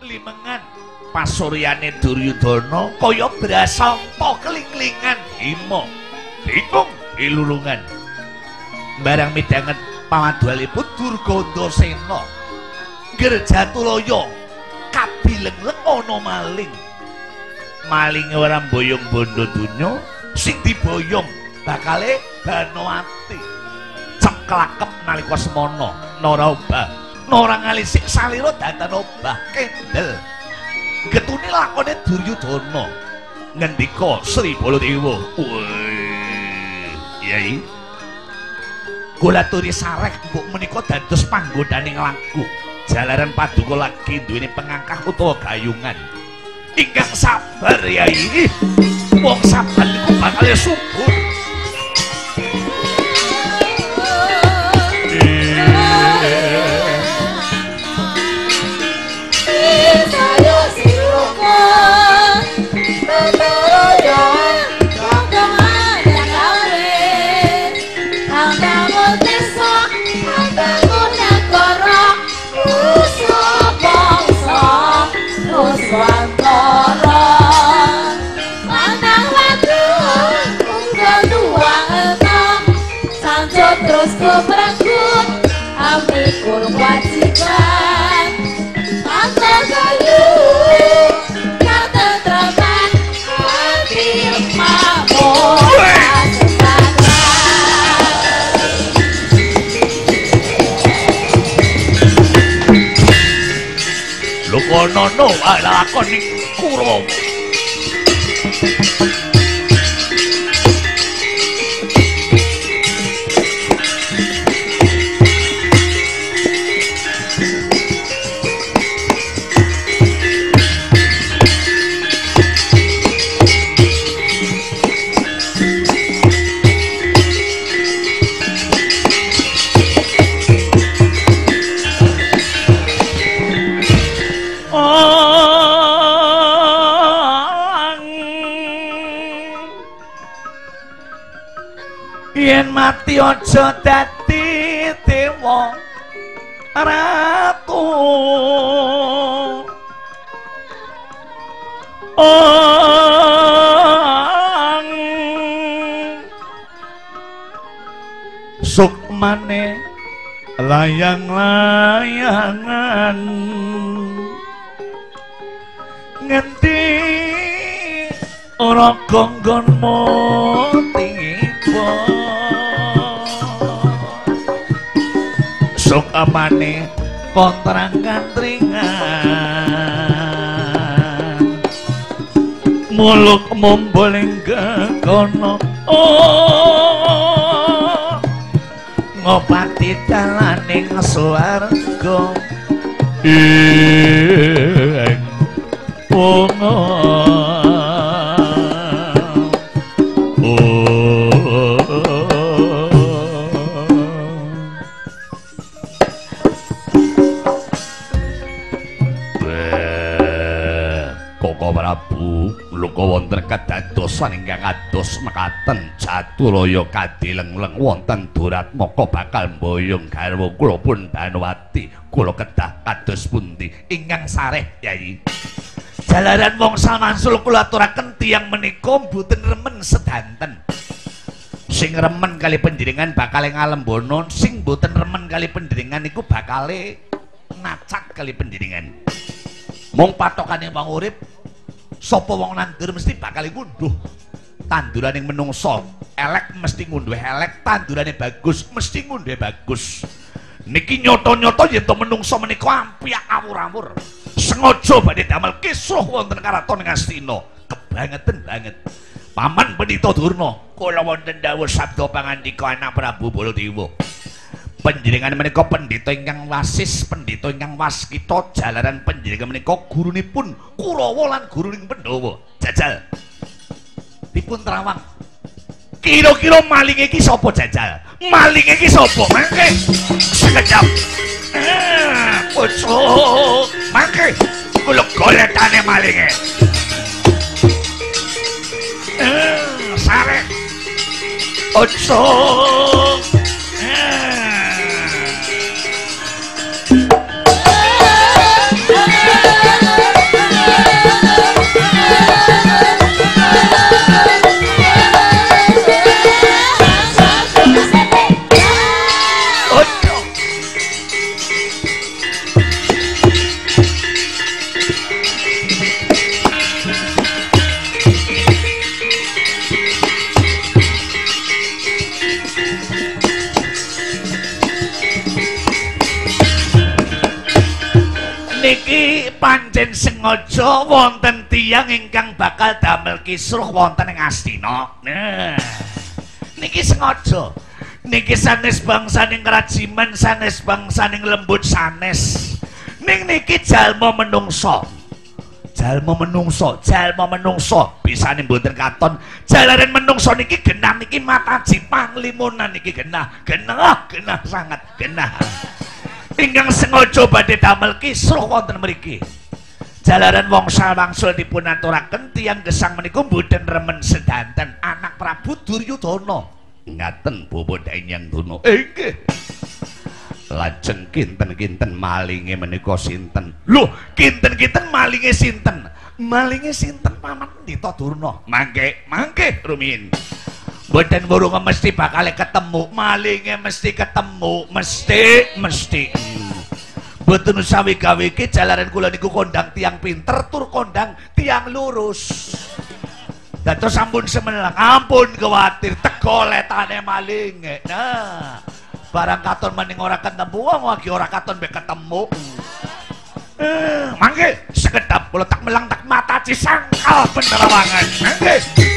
limengan pasuryane Duryudana kaya brasanta kelinglingan hima bingung ilulungan. Barang midhanget pamadwalipun Durganda Sena. Gerjatulaya kabilengleng ana maling. Malinge ora boyong bondo donya sing diboyong bakale Banowati ceklakep nalika semana Naraba Nara ngalisik salira datan obah kendel. Getune lakone Duryudana. Ngendika Sri Baladewa. Yai. Kula turi sarek mbok menika dados panggodaning laku jalaran paduka lagi duweni pengangkah utawa gayungan. Ingkang sabar Yai. Wong sabar niku bakal subur Terus ku berangkut Amikul kewajiban Masa kayu Kata teman Hati mampu lho kono no lakoni Kurawa yen mati aja dadi dewa ratu. Ong. Sukmane layang-layangan. Ngendi ora gonggonmu tiba sok amane kontrang kantringan. Muluk momboling kekono oh ngopati dalaning swarga. Ing pungo Koko Prabu luka wonten kadadosan ingkang kados mekaten Jatulaya kadilengleng wonten durat maka bakal mboyong garwa kula pun Danawati kula kedah kados pundi ingkang sareh Yai Jalaran wong samansul kula aturaken tiyang menika mboten remen sedanten. Sing remen kali pendiringan bakal ngalembono sing mboten remen kali pendiringan iku bakal ngacak kali pendiringan mung patokane wong urip sapa wong nandur mesti bakal ngunduh tandurane menungso. Elek mesti ngunduh elek tandurane bagus mesti ngunduh bagus. Niki nyoto-nyoto yen to menungso menika ampiak awur-awur. Sengaja badhe damel kisruh wonten karaton Ngastina. Kebangetan banget. Paman Pendhita Durna kula wonten dawuh sabda pangandika anak Prabu Baladewa Panjenengan menika pendhita ingkang wasis, pendhita ingkang waskita jalaran panjenengan menika gurunipun Kurawa lan guruning Pandhawa. Jajal. Dipun trawang. Kira-kira maling iki sapa jajal? Maling iki sapa? Mangke. Sekejap. Ah, pucuk. Mangke. Kula goletane malinge. Ah, sare. Pucuk. Niki pancen sengaja wonten tiyang ingkang bakal damel kisruh wonten ing Astina. Nah. Niki sengaja. Niki sanes bangsaning kerajiman, sanes bangsaning lembut sanes. Ning niki jalma menungso. Jalma menungso, jalma menungso. Bisane mboten katon. Jalaran menungso niki genah niki mataji panglimunan niki genah. Genah, genah sangat genah. Ingkang sengaja badhe damel kisruh wonten mriki. Jalaran wong sawangsul dipun aturaken tiyang gesang menika mboten remen sedanten anak Prabu Duryudana. Ngaten bobot yang dono. Inggih. Lajeng kinten-kinten malinge menika sinten? Lho, kinten-kinten malinge sinten? Malinge sinten Paman Dita Durna? Mangke, mangke rumiyin. Boten burung mesti bakal ketemu, malingnya mesti ketemu, mesti, mesti. Boten usawi gawe iki jalaran kula niku kondang tiang pinter tur kondang tiang lurus. Dados sampun semelang, ampun kuwatir tego letane maling. Nah, barang katon maning ora ketemu, wong lagi ora katon be ketemu. Eh, mangke sekedap kula tak melang tak mata cisangkal penerawangan. Mangke.